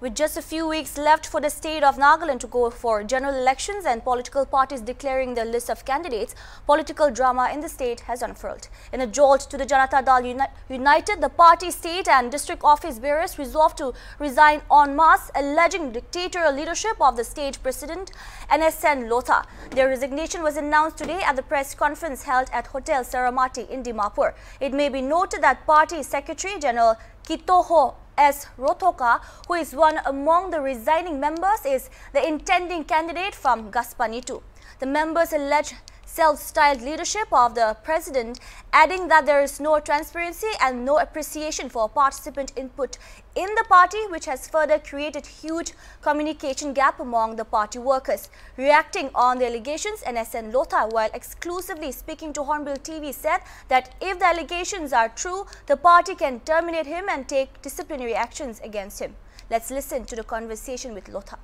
With just a few weeks left for the state of Nagaland to go for general elections and political parties declaring their list of candidates, political drama in the state has unfurled. In a jolt to the Janata Dal Uni United, the party state and district office bearers resolved to resign en masse, alleging dictatorial leadership of the state president, NSN Lotha. Their resignation was announced today at the press conference held at Hotel Saramati in Dimapur. It may be noted that party secretary General Kitoho S. Rotoka, who is one among the resigning members, is the intending candidate from Ghaspani-II. The members allege self-styled leadership of the president, adding that there is no transparency and no appreciation for participant input in the party, which has further created huge communication gap among the party workers. Reacting on the allegations, NSN Lotha, while exclusively speaking to Hornbill TV, said that if the allegations are true, the party can terminate him and take disciplinary actions against him. Let's listen to the conversation with Lotha.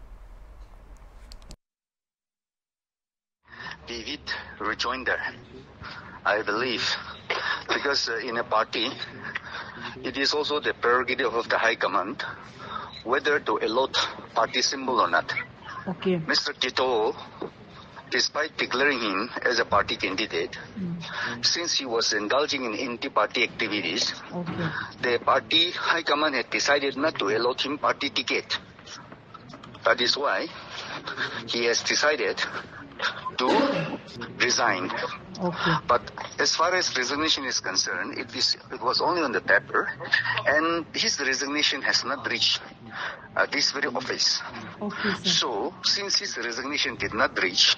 Vivid rejoinder. I believe because uh, in a party, it is also the prerogative of the High Command whether to allot party symbol or not. Okay. Mr. Tito, despite declaring him as a party candidate, since he was indulging in anti-party activities, Okay. the party High Command had decided not to allot him party ticket. That is why he has decided to resign. Okay. But as far as resignation is concerned, it is it was only on the paper, and his resignation has not reached uh, this very office. Okay. So, since his resignation did not reach,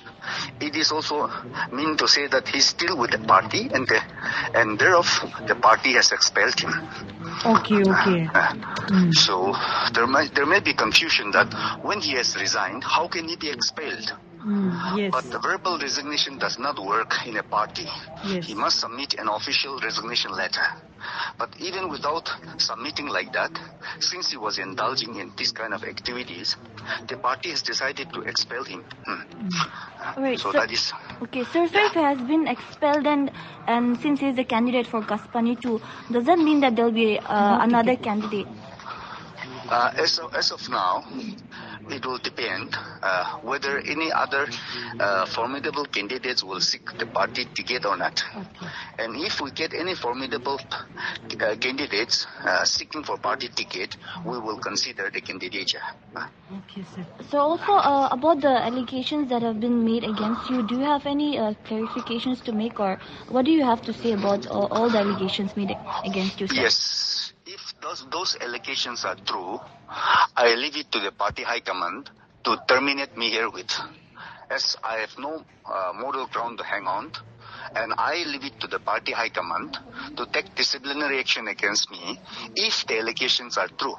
it is also mean to say that he's still with the party, and the, and thereof the party has expelled him. Okay, okay. Uh, Mm. So there may there may be confusion that when he has resigned, how can he be expelled? Mm, yes. But the verbal resignation does not work in a party. Yes. He must submit an official resignation letter. But even without submitting like that, since he was indulging in this kind of activities, the party has decided to expel him. Hmm. Right, So so- that is Okay, Sir Saif has been expelled and and since he's a candidate for Gaspani too, does that mean that there'll be uh, another candidate? Uh, as, of, as of now, it will depend uh, whether any other uh, formidable candidates will seek the party ticket or not. Okay. And if we get any formidable uh, candidates uh, seeking for party ticket, we will consider the candidature. Okay, sir. So also uh, about the allegations that have been made against you, do you have any uh, clarifications to make or what do you have to say about all, all the allegations made against you? Sir? Yes, those, those allegations are true, I leave it to the party high command to terminate me herewith, as I have no uh, moral ground to hang on. And I leave it to the party high command to take disciplinary action against me if the allegations are true.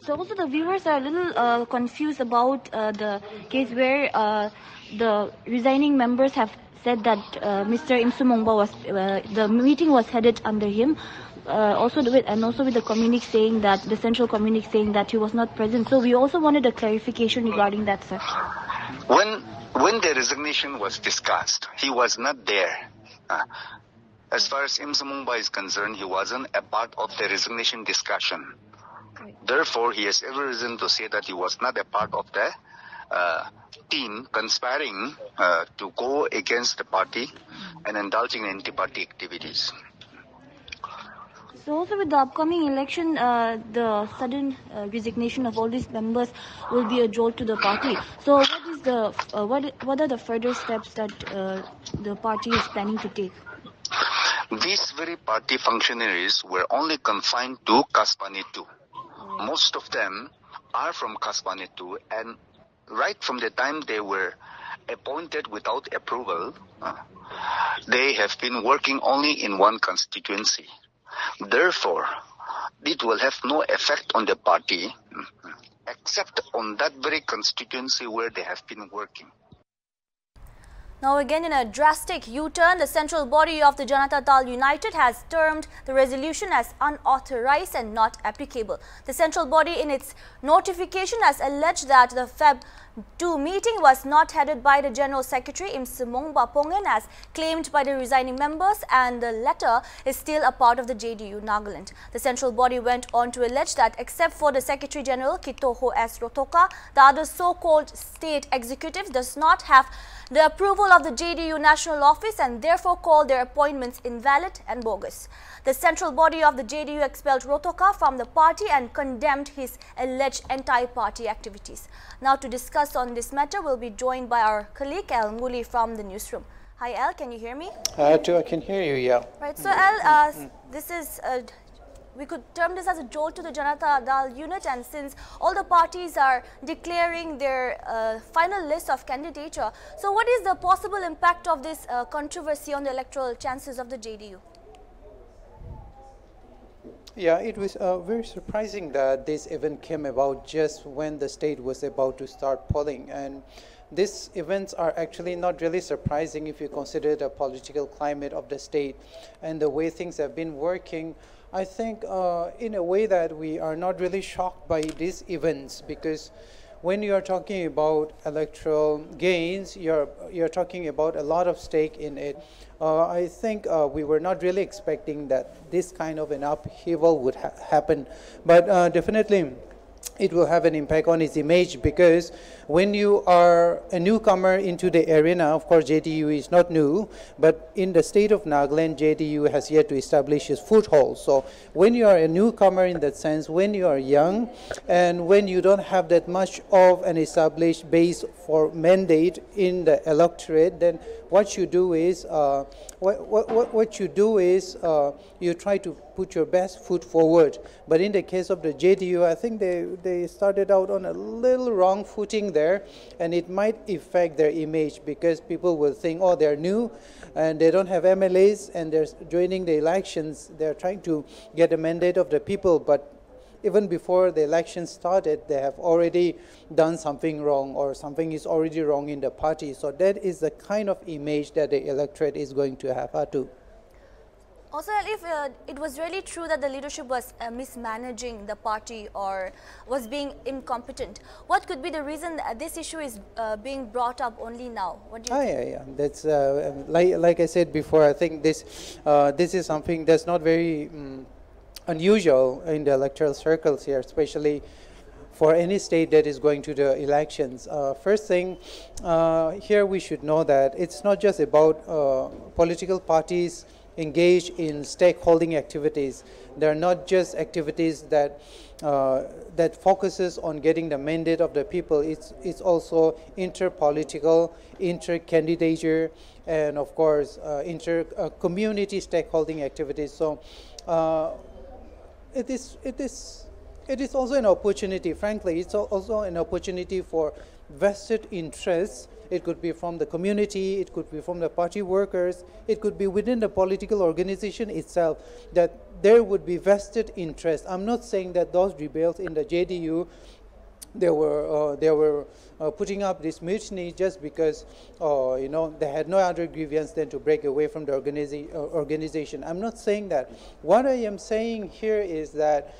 So also the viewers are a little uh, confused about uh, the case where uh, the resigning members have said that uh, Mr. Imsumongba was uh, the meeting was headed under him. Uh, also with and also with the communique saying that the central communique saying that he was not present. So we also wanted a clarification regarding that, sir. When when the resignation was discussed, he was not there. Uh, as far as Imsumongba is concerned, he wasn't a part of the resignation discussion. Right. Therefore, he has every reason to say that he was not a part of the team conspiring uh, to go against the party and indulging in anti-party activities. So also with the upcoming election, uh, the sudden uh, resignation of all these members will be a jolt to the party. So what is the uh, what what are the further steps that uh, the party is planning to take? These very party functionaries were only confined to Ghaspani-II. Most of them are from Ghaspani-II, and right from the time they were appointed without approval, uh, they have been working only in one constituency. Therefore, it will have no effect on the party mm, except on that very constituency where they have been working. Now again in a drastic U-turn, the central body of the Janata Dal United has termed the resolution as unauthorized and not applicable. The central body in its notification has alleged that the Feb 2 meeting was not headed by the General Secretary Imsumongba Pongen as claimed by the resigning members and the letter is still a part of the JDU Nagaland. The central body went on to allege that except for the Secretary General Kitoho S. Rotoka, the other so-called state executive does not have the approval of the JDU national office and therefore called their appointments invalid and bogus. The central body of the JDU expelled Rotoka from the party and condemned his alleged anti-party activities. Now to discuss on this matter, we'll be joined by our colleague Al Nguli from the newsroom. Hi Al, can you hear me? Uh, too, I can hear you, yeah. Right, so Al, uh, this is uh, we could term this as a jolt to the Janata Dal unit and since all the parties are declaring their uh, final list of candidature, so what is the possible impact of this uh, controversy on the electoral chances of the JDU? Yeah, it was uh, very surprising that this event came about just when the state was about to start polling. And these events are actually not really surprising if you consider the political climate of the state and the way things have been working I think uh, in a way that we are not really shocked by these events because when you are talking about electoral gains, you're, you're talking about a lot of stake in it. Uh, I think uh, we were not really expecting that this kind of an upheaval would ha happen, but uh, definitely it will have an impact on his image because when you are a newcomer into the arena, of course JDU is not new, but in the state of Nagaland, JDU has yet to establish its foothold. So when you are a newcomer in that sense, when you are young, and when you don't have that much of an established base for mandate in the electorate, then what you do is, uh, what, what, what you do is uh, you try to put your best foot forward. But in the case of the JDU, I think they, they started out on a little wrong footing there, and it might affect their image because people will think, oh, they're new and they don't have MLAs and they're joining the elections. They're trying to get a mandate of the people, but even before the election started, they have already done something wrong or something is already wrong in the party. So that is the kind of image that the electorate is going to have to. Also, if uh, it was really true that the leadership was uh, mismanaging the party or was being incompetent, what could be the reason that this issue is uh, being brought up only now? What do you ah, think? yeah, yeah. That's uh, like like I said before. I think this uh, this is something that's not very um, unusual in the electoral circles here, especially for any state that is going to the elections. Uh, first thing, uh, here we should know that it's not just about uh, political parties engage in stakeholding activities. They're not just activities that uh, that focuses on getting the mandate of the people. It's it's also interpolitical, inter-candidature, and of course uh, inter-community uh, stakeholding activities. So uh, it is it is it is also an opportunity. Frankly, it's also an opportunity for vested interests it could be from the community, it could be from the party workers, it could be within the political organization itself, that there would be vested interest. I'm not saying that those rebels in the JDU they were uh, they were uh, putting up this mutiny just because uh, you know they had no other grievance than to break away from the organiza uh, organization. I'm not saying that. What I am saying here is that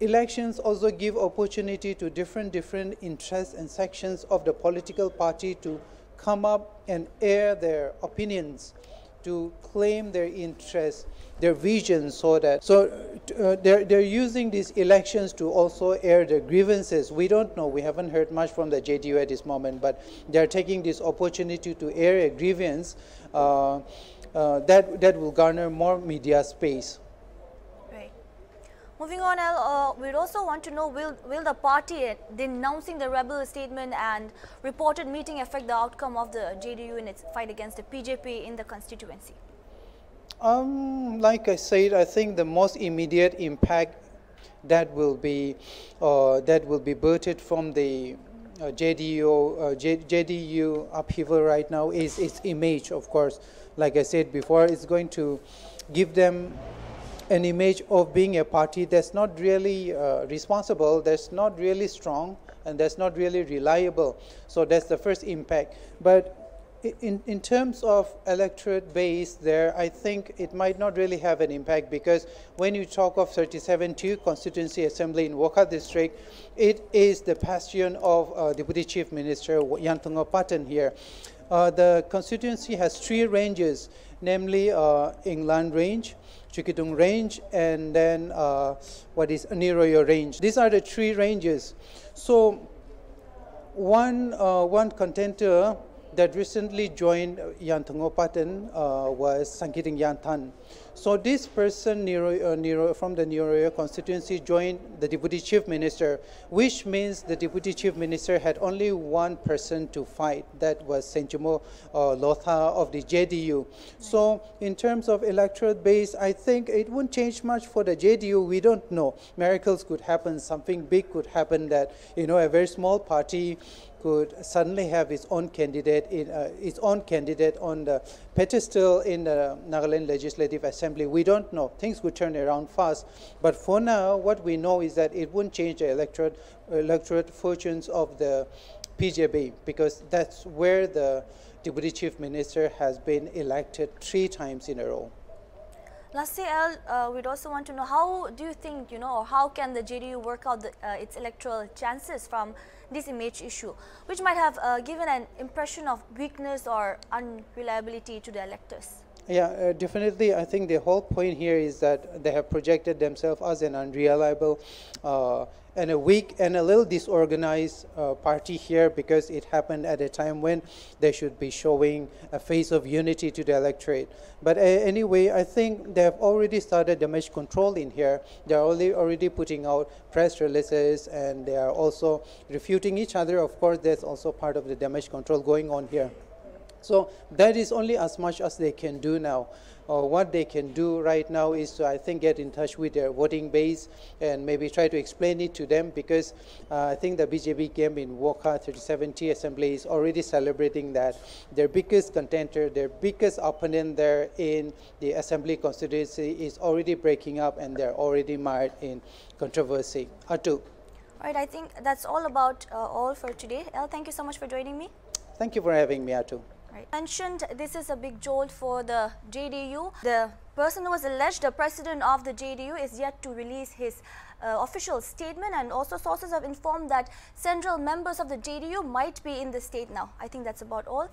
elections also give opportunity to different different interests and sections of the political party to come up and air their opinions to claim their interests their visions so that so uh, they're, they're using these elections to also air their grievances. We don't know we haven't heard much from the JDU at this moment but they're taking this opportunity to air a grievance uh, uh, that that will garner more media space Moving on, uh, we'd also want to know, will, will the party denouncing the rebel statement and reported meeting affect the outcome of the JDU in its fight against the BJP in the constituency? Um, like I said, I think the most immediate impact that will be uh, that will be birthed from the uh, JDU, uh, JDU upheaval right now is its image, of course. Like I said before, it's going to give them an image of being a party that's not really uh, responsible, that's not really strong, and that's not really reliable. So that's the first impact. But in, in terms of electorate base there, I think it might not really have an impact because when you talk of 37-2 constituency assembly in Wokha district, it is the bastion of uh, Deputy Chief Minister Yanthungo Patton here. Uh, the constituency has three ranges, namely uh, England Range, Chukidung Range, and then uh, what is Aniroyo Range. These are the three ranges. So one, uh, one contender that recently joined Yanthungo Patton uh, was Sankiting Yantan. So this person Nero, uh, Nero, from the Niroyo constituency joined the deputy chief minister, which means the deputy chief minister had only one person to fight. That was Senchumo uh, Lotha of the JDU. So in terms of electoral base, I think it won't change much for the JDU. We don't know. Miracles could happen. Something big could happen that, you know, a very small party could suddenly have its own candidate in uh, its own candidate on the pedestal in the Nagaland Legislative Assembly. We don't know. Things could turn around fast. But for now, what we know is that it wouldn't change the electorate electorate fortunes of the BJP because that's where the Deputy Chief Minister has been elected three times in a row. Lastly, uh, we'd also want to know how do you think, you know, or how can the JDU work out the, uh, its electoral chances from this image issue, which might have uh, given an impression of weakness or unreliability to the electors? Yeah, uh, definitely. I think the whole point here is that they have projected themselves as an unreliable uh, and a weak and a little disorganized uh, party here because it happened at a time when they should be showing a face of unity to the electorate. But uh, anyway, I think they have already started damage control in here. They are already, already putting out press releases and they are also refuting each other. Of course, that's also part of the damage control going on here. So that is only as much as they can do now. Uh, what they can do right now is to, I think, get in touch with their voting base and maybe try to explain it to them because uh, I think the BJP game in Wokha 37T Assembly is already celebrating that their biggest contender, their biggest opponent there in the Assembly constituency is already breaking up and they're already mired in controversy. Atu. Right, I think that's all about uh, all for today. El, thank you so much for joining me. Thank you for having me, Atu. Right. Mentioned this is a big jolt for the JDU. The person who was alleged the president of the JDU is yet to release his uh, official statement and also sources have informed that central members of the JDU might be in the state now. I think that's about all.